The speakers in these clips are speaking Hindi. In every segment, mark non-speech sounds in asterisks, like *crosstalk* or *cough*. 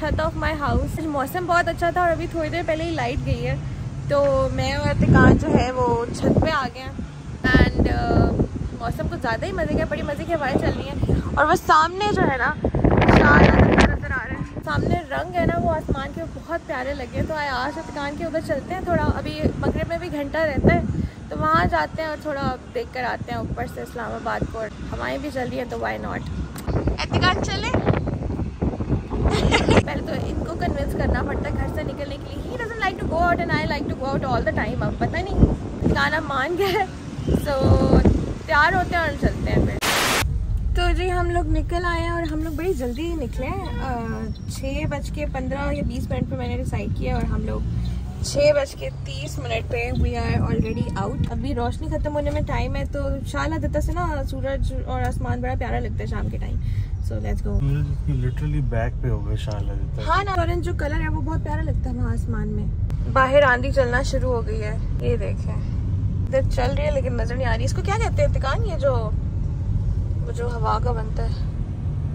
छत ऑफ़ माई हाउस मौसम बहुत अच्छा था और अभी थोड़ी देर पहले ही लाइट गई है। तो मैं और तिकान जो है वो छत पे आ गए हैं। एंड uh, मौसम कुछ ज़्यादा ही मज़े का बड़ी मज़े की हवाएँ चल रही हैं। और वह सामने जो है ना नज़र आ रहे हैं। सामने रंग है ना वो आसमान के बहुत प्यारे लगे तो आए आज तिकान के उधर चलते हैं थोड़ा अभी मगरब में भी घंटा रहता है। तो वहाँ जाते हैं और थोड़ा देख कर आते हैं ऊपर से इस्लामाबाद को। हवाएँ भी चल रही हैं तो वाई नॉट एहतिकान चले पहले तो इनको कन्विंस करना पड़ता है घर से निकलने के लिए ही doesn't like to go out and I like to go out all the time अब पता नहीं गाना मान गया है सो तैयार होते हैं और चलते हैं फिर। तो जी हम लोग निकल आए हैं और हम लोग बड़ी जल्दी निकले हैं। छः बज के पंद्रह या बीस मिनट पर मैंने डिसाइड किया और हम लोग छः बज के तीस मिनट पे वी आर ऑलरेडी आउट अभी रोशनी खत्म होने में टाइम है तो शाला दत्ता से ना सूरज और आसमान बड़ा प्यारा लगता है शाम के time so let's go literally back पे हो गए शाला दत्ता। हाँ ना ऑरेंज जो कलर है वो बहुत प्यारा लगता है वहाँ आसमान में। बाहर आंधी चलना शुरू हो गई है। ये देखें। इधर चल रही है लेकिन नज़र नहीं आ रही। इसको क्या कहते हैं? तिकान ये जो वो जो हवा का बनता है।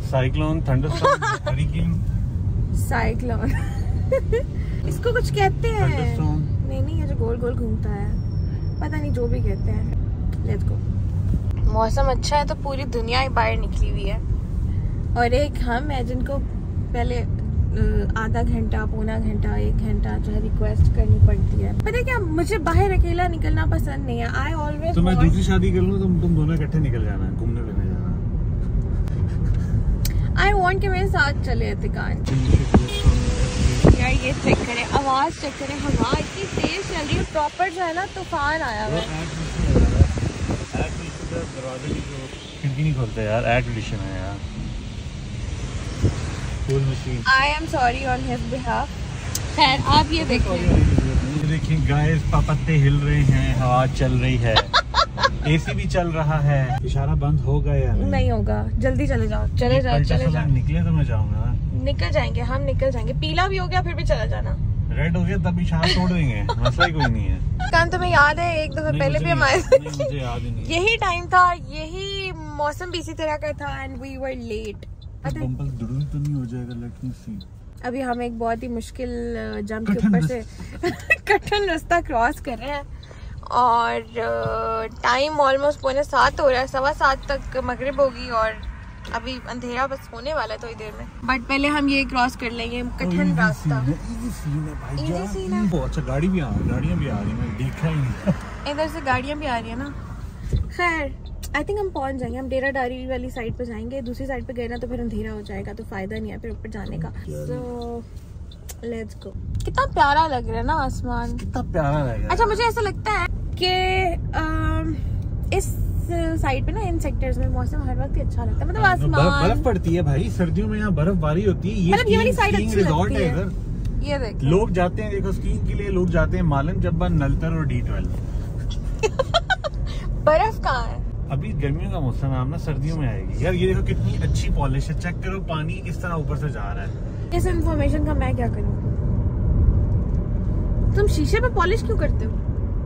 साइक्लोन थंडरस्टॉर्म साइक्लोन इसको कुछ कहते हैं। नहीं नहीं ये जो गोल गोल घूमता है। पता नहीं जो भी कहते हैं। लेट्स गो मौसम अच्छा है तो पूरी दुनिया ही बाहर निकली हुई है। और एक हम है जिनको पहले आधा घंटा पौना घंटा एक घंटा जो है रिक्वेस्ट करनी पड़ती है। पता है क्या? मुझे बाहर अकेला निकलना पसंद नहीं है। आई ऑलवेज तो मैं दूसरी शादी कर लूँ तुम तुम दोनों इकट्ठे निकल जाना है घूमने फिरने जाना। आई वांट कि मेरे साथ चले दुकान यार ये चेक करें आवाज़ चेक करें। हवा इतनी तेज चल रही है। प्रॉपर जो है ना तूफ़ान आया हुआ है। खिड़की नहीं खोलते यार। एयर कंडीशन है यार। I am sorry on his behalf खैर आप ये देखिए। देखिए गाइस पत्ते हिल रहे हैं हवा चल रही है। एसी भी चल रहा है। इशारा बंद हो गया नहीं, होगा। जल्दी चले जाओ। चले जाओ चले जाओ। निकले तो मैं जाऊँगा। निकल जाएँगे हम निकल जाएँगे। पीला भी हो गया फिर भी चला जाना। रेड हो गया तब इशारा छोड़ देंगे। मसला ही कोई नहीं है। कान तुम्हें याद है एक दफ़ा पहले भी हमारे मुझे याद नहीं यही टाइम था यही मौसम भी इसी तरह का था एंड वी वर लेट तो नहीं हो जाएगा सी अभी हम एक बहुत ही मुश्किल जंप के ऊपर से *laughs* कठिन रास्ता क्रॉस कर रहे हैं। और टाइम ऑलमोस्ट पौने सात हो रहा है सवा सात तक मगरिब होगी और अभी अंधेरा बस होने वाला है थोड़ी देर में। बट पहले हम ये क्रॉस कर लेंगे कठिन रास्ता। इजी सीन है अच्छा गाड़ी भी आ रही गाड़ियाँ भी आ रही मैं देखा ही इधर से गाड़ियाँ भी आ रही है ना। खैर आई थिंक हम पहुँच जाएँगे हम डेरा डारी वाली साइड पे जाएँगे दूसरी साइड पे गए ना तो फिर अंधेरा हो जाएगा तो फ़ायदा नहीं है फिर ऊपर जाने का। सो लेट्स गो कितना प्यारा लग रहा है ना आसमान। कितना प्यारा लग रहा है। अच्छा मुझे ऐसा लगता है कि इस साइड पे ना इन सेक्टर्स में मौसम हर वक्त अच्छा लगता है। मतलब हाँ, आसमान बर्फ़ पड़ती है भाई। सर्दियों में यहाँ बर्फबारी होती है। ये मतलब ये वाली साइड अच्छी लगती है इधर। ये देख। लोग जाते हैं देखो स्कीइंग के लिए लोग जाते हैं मालन जब्बा नलतर और डी ट्वेल्व *laughs* बर्फ़ कहाँ है? अभी गर्मियों का मौसम है ना सर्दियों में आएगी। यार ये देखो कितनी अच्छी पॉलिश है। चेक करो पानी किस तरह ऊपर से जा रहा है। इस इन्फॉर्मेशन का मैं क्या करूँ? तुम शीशे पे पॉलिश क्यों करते हो?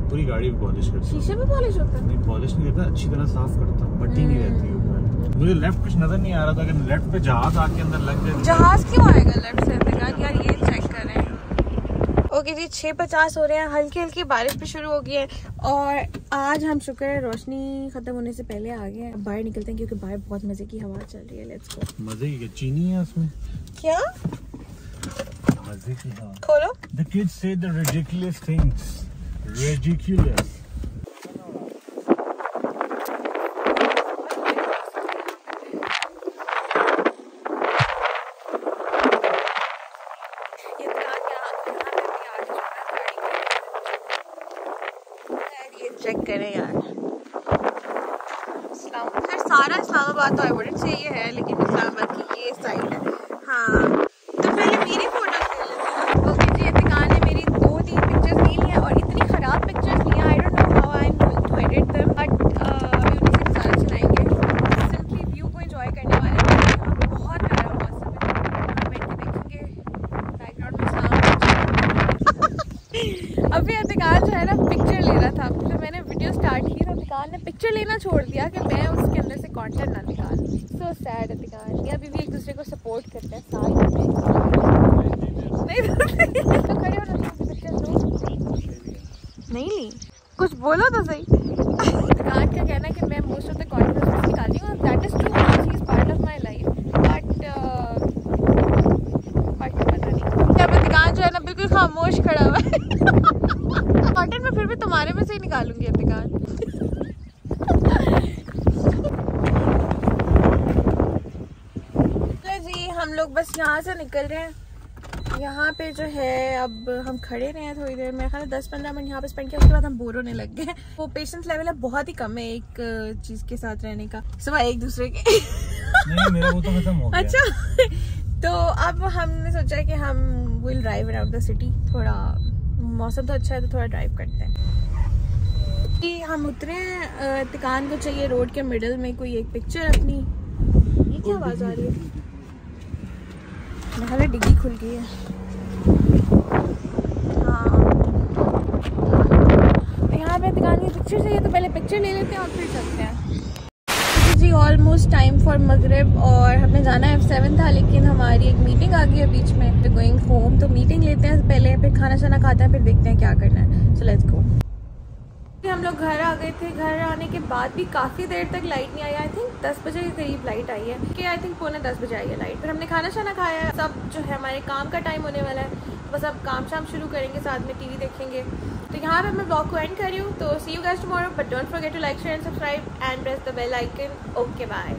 पूरी गाड़ी भी पॉलिश करता शीशे पे पॉलिश होता है? नहीं पॉलिश नहीं करता अच्छी तरह साफ़ करता मट्टी नहीं रहती ऊपर। मुझे लेफ़्ट कुछ नज़र नहीं आ रहा था अगर लेफ़्ट पे जहाज़ आके अंदर लग जाए जहाज़ क्यों आएगा लेफ़्ट से यार ये चेक करें। ओके जी छः पचास हो रहे हैं। हल्की हल्की बारिश भी शुरू हो गई है। और आज हम शुक्र है रोशनी खत्म होने से पहले आ गए हैं। बाहर निकलते हैं क्योंकि बाहर बहुत मज़े की हवा चल रही है। लेट्स गो मज़े की चीनी है उसमें? क्या? मज़े की हवा। खोलो। द किड्स से द रिडिकुलस थिंग्स ये चेक करें यार। सर सारा इस्लामाबाद तो आई वुडेंट से ये है, लेकिन इस्लामाबाद की ये साइड है। हाँ। तो पहले मेरी फ़ोटो तो क्योंकि जी दुकान मेरी दो तीन पिक्चर्स ली है और इतनी ख़राब pictures Lee I don't know how I am going to edit but बहुत देखेंगे बैकग्राउंड में *laughs* अभी अधिकार जो है ना पिक्चर ले रहा था। स्टार्ट की तो अतिकार ने पिक्चर लेना छोड़ दिया कि मैं उसके अंदर से कॉन्टेंट ना निकाल। सो सैड अतिकार ये अभी भी एक दूसरे को सपोर्ट करते हैं, साथ में। तो तो नहीं ली। कुछ बोलो तो सही। अतिकार का कहना है कि मैं मोस्ट ऑफ़ द कॉन्टेंट निकालती हूँ that is true is part of my life but but पता नहीं। क्या अतिकार जो है ना, बिल्कुल खामोश खड़ा हुआ है। में तुम्हारे में से ही निकालूँगी दुकान तो जी हम लोग बस यहाँ से निकल रहे हैं। यहाँ पे जो है अब हम खड़े रहे हैं थोड़ी देर मेरे ख्याल दस पंद्रह मिनट यहाँ पे स्पेंड किया उसके बाद हम बोर होने लग गए वो पेशेंस लेवल है बहुत ही कम है एक चीज़ के साथ रहने का। सिवाय एक दूसरे के। नहीं मेरा वो तो खत्म हो गया। अच्छा *laughs* तो अब हमने सोचा कि हम will drive around the city थोड़ा मौसम तो अच्छा है तो थोड़ा ड्राइव करते हैं। कि हम उतरे हैं, तिकान को चाहिए रोड के मिडल में कोई एक पिक्चर अपनी। ये क्या आवाज़ आ रही है? मेरे डिग्गी खुल गई है। हाँ। यहाँ पे दुकान की पिक्चर चाहिए तो पहले पिक्चर ले लेते हैं और फिर चलते हैं। ऑलमोस्ट टाइम फॉर मगरब और हमें जाना है सेवन था, लेकिन हमारी एक मीटिंग आ गई है बीच में। गोइंग होम तो मीटिंग लेते हैं, पहले फिर खाना शाना खाते हैं, फिर देखते हैं क्या करना है। सो लेट्स गो हम लोग घर आ गए थे। घर आने के बाद भी काफ़ी देर तक लाइट नहीं आई। आई थिंक दस बजे के करीब लाइट आई है। कि आई थिंक पौने दस बजे आई है लाइट फिर हमने खाना शाना खाया। है सब जो है हमारे काम का टाइम होने वाला है। बस अब काम शाम शुरू करेंगे, साथ में टीवी देखेंगे। तो यहाँ पे मैं ब्लॉग को एंड करी हूँ। तो see you guys tomorrow but don't forget to like share and subscribe and press the bell icon okay bye